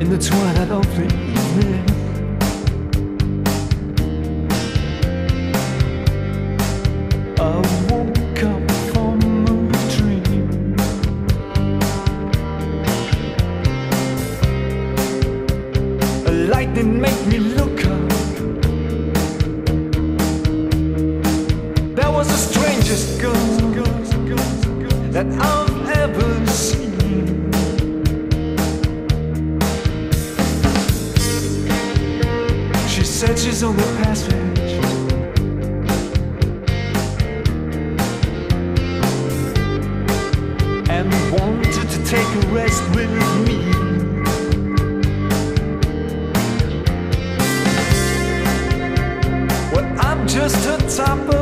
in the twilight of the evening. On the passage. And wanted to take a rest with me. Well, I'm just a type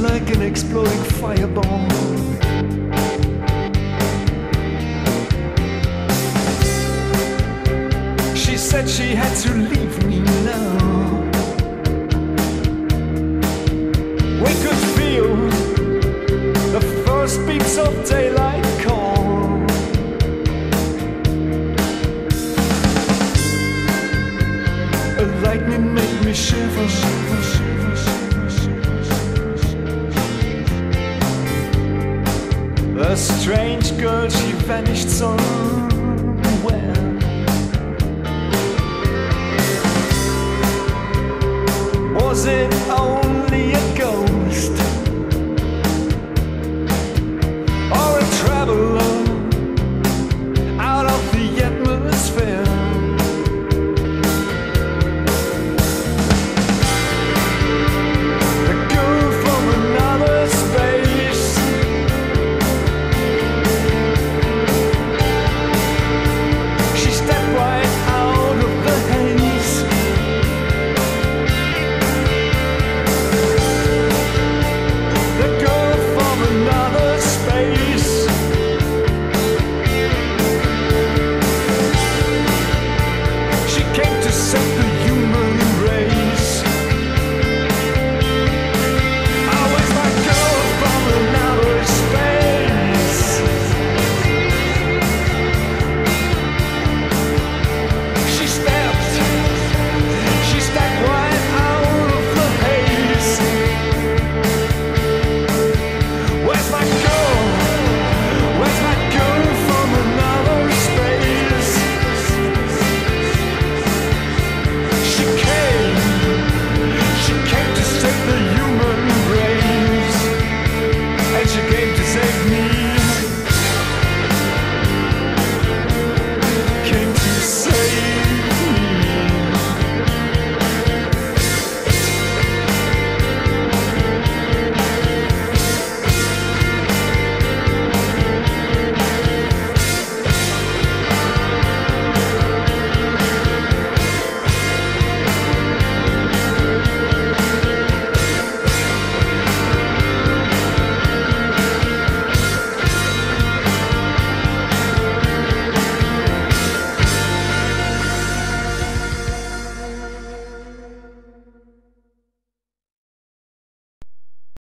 Like an exploding fireball. She said she had to leave me now. We could feel the first beats of daylight call. A lightning made me shiver, strange girl, she vanished somewhere. Was it